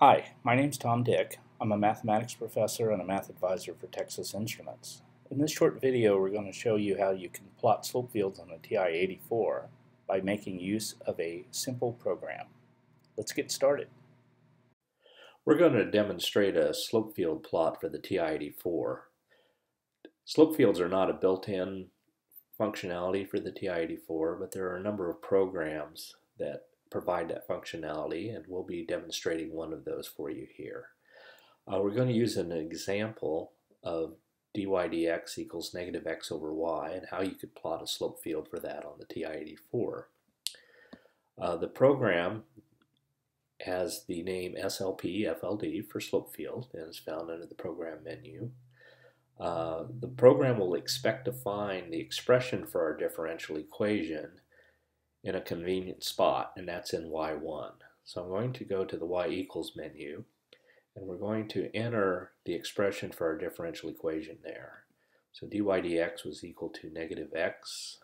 Hi, my name's Tom Dick. I'm a mathematics professor and a math advisor for Texas Instruments. In this short video, we're going to show you how you can plot slope fields on a TI-84 by making use of a simple program. Let's get started. We're going to demonstrate a slope field plot for the TI-84. Slope fields are not a built-in functionality for the TI-84, but there are a number of programs that provide that functionality, and we'll be demonstrating one of those for you here. Uh, we're going to use an example of dy dx equals negative x over y and how you could plot a slope field for that on the TI-84. Uh, the program has the name SLP FLD for slope field and is found under the program menu. Uh, the program will expect to find the expression for our differential equation in a convenient spot, and that's in y1. So I'm going to go to the y equals menu, and we're going to enter the expression for our differential equation there. So dy dx was equal to negative x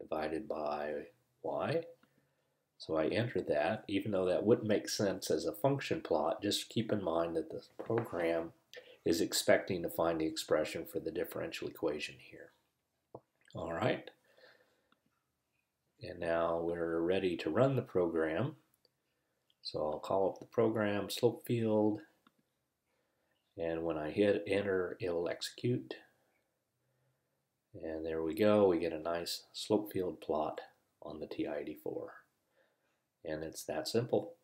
divided by y. So I entered that, even though that wouldn't make sense as a function plot, just keep in mind that the program is expecting to find the expression for the differential equation here. All right. And now we're ready to run the program. So I'll call up the program slope field. And when I hit enter, it'll execute. And there we go. We get a nice slope field plot on the TI-84. And it's that simple.